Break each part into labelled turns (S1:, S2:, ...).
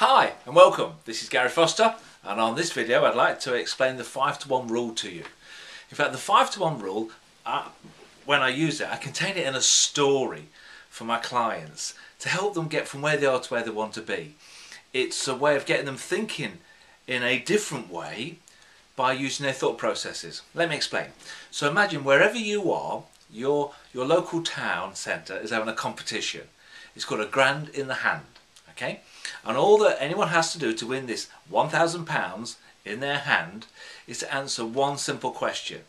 S1: Hi and welcome. This is Gary Foster and on this video I'd like to explain the 5 to 1 rule to you. In fact the 5 to 1 rule, uh, when I use it, I contain it in a story for my clients to help them get from where they are to where they want to be. It's a way of getting them thinking in a different way by using their thought processes. Let me explain. So imagine wherever you are, your, your local town centre is having a competition. It's called a grand in the hand. Okay? And all that anyone has to do to win this £1,000 in their hand is to answer one simple question.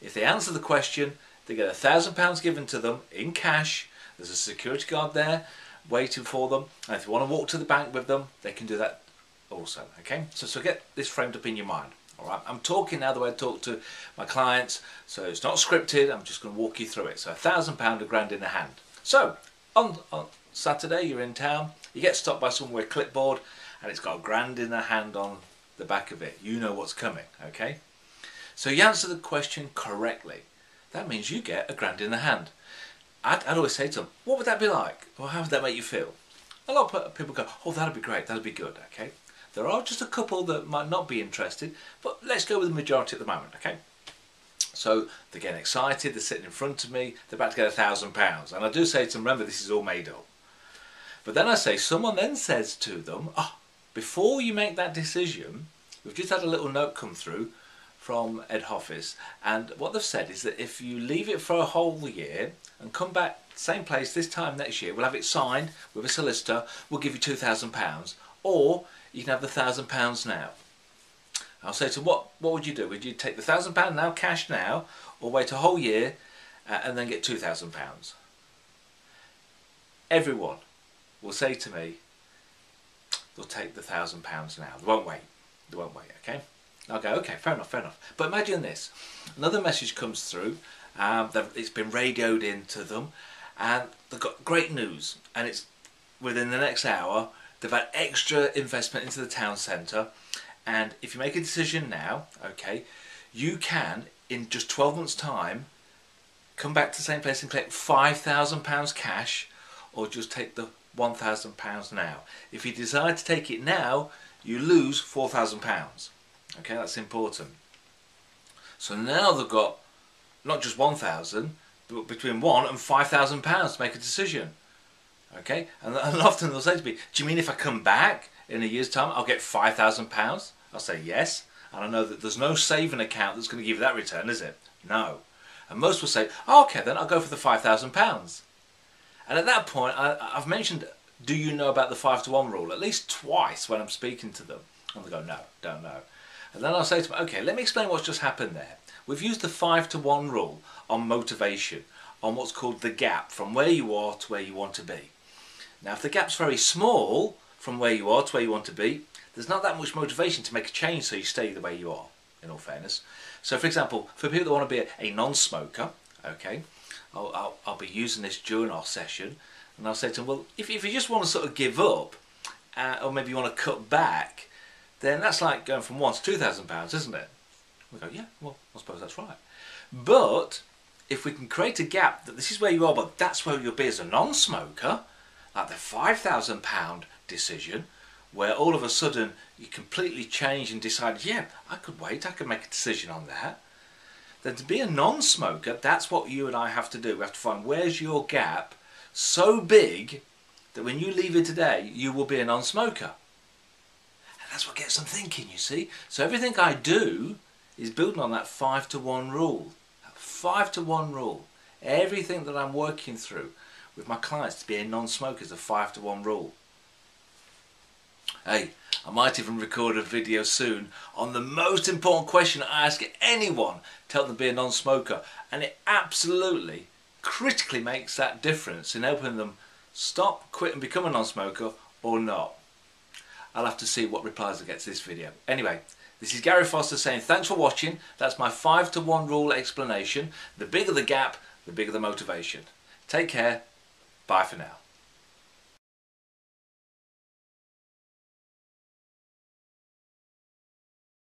S1: If they answer the question, they get £1,000 given to them in cash. There's a security guard there waiting for them. And if you want to walk to the bank with them, they can do that also. Okay? So, so get this framed up in your mind. All right, I'm talking now the way I talk to my clients, so it's not scripted. I'm just going to walk you through it. So a thousand pound, a grand in the hand. So on, on Saturday, you're in town. You get stopped by someone with a clipboard and it's got a grand in their hand on the back of it. You know what's coming, okay? So you answer the question correctly. That means you get a grand in the hand. I'd, I'd always say to them, what would that be like? Or how would that make you feel? A lot of people go, oh, that'd be great, that'd be good, okay? There are just a couple that might not be interested, but let's go with the majority at the moment, okay? So they're getting excited, they're sitting in front of me, they're about to get a thousand pounds. And I do say to them, remember, this is all made up. But then I say, someone then says to them, oh, before you make that decision, we've just had a little note come through from Ed Office, and what they've said is that if you leave it for a whole year and come back same place this time next year, we'll have it signed with a solicitor, we'll give you £2,000, or you can have the £1,000 now. I'll say to what what would you do? Would you take the £1,000 now, cash now, or wait a whole year uh, and then get £2,000? Everyone will say to me, they'll take the thousand pounds now. They won't wait. They won't wait, okay? I'll go, okay, fair enough, fair enough. But imagine this. Another message comes through. Um, it's been radioed into them. And they've got great news. And it's within the next hour, they've had extra investment into the town centre. And if you make a decision now, okay, you can, in just 12 months' time, come back to the same place and collect £5,000 cash or just take the £1,000 now. If you decide to take it now, you lose £4,000. Okay, that's important. So now they've got not just 1,000, but between one and £5,000 to make a decision. Okay, and, and often they'll say to me, do you mean if I come back in a year's time, I'll get £5,000? I'll say yes. And I know that there's no saving account that's going to give you that return, is it? No. And most will say, oh, okay, then I'll go for the £5,000. And at that point, I, have mentioned, do you know about the 5 to 1 rule? At least twice when I'm speaking to them. And they go, no, don't know. And then I'll say to them, okay, let me explain what's just happened there. We've used the 5 to 1 rule on motivation, on what's called the gap from where you are to where you want to be. Now, if the gap's very small from where you are to where you want to be, there's not that much motivation to make a change so you stay the way you are, in all fairness. So, for example, for people that want to be a, a non-smoker, okay, I'll, I'll, I'll, be using this during our session and I'll say to them, well, if, if you just want to sort of give up uh, or maybe you want to cut back, then that's like going from one to two thousand pounds, isn't it? We go, yeah, well, I suppose that's right. But if we can create a gap that this is where you are, but that's where you'll be as a non-smoker, like the five thousand pound decision, where all of a sudden you completely change and decide, yeah, I could wait, I could make a decision on that then to be a non-smoker, that's what you and I have to do. We have to find where's your gap so big that when you leave it today, you will be a non-smoker. And that's what gets them thinking, you see. So everything I do is building on that 5 to 1 rule. That 5 to 1 rule. Everything that I'm working through with my clients to be a non-smoker is a 5 to 1 rule. Hey, I might even record a video soon on the most important question I ask anyone tell them to be a non-smoker and it absolutely critically makes that difference in helping them stop, quit and become a non-smoker or not. I'll have to see what replies I get to this video. Anyway, this is Gary Foster saying thanks for watching. That's my 5 to 1 rule explanation. The bigger the gap, the bigger the motivation. Take care. Bye for now.